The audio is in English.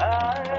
I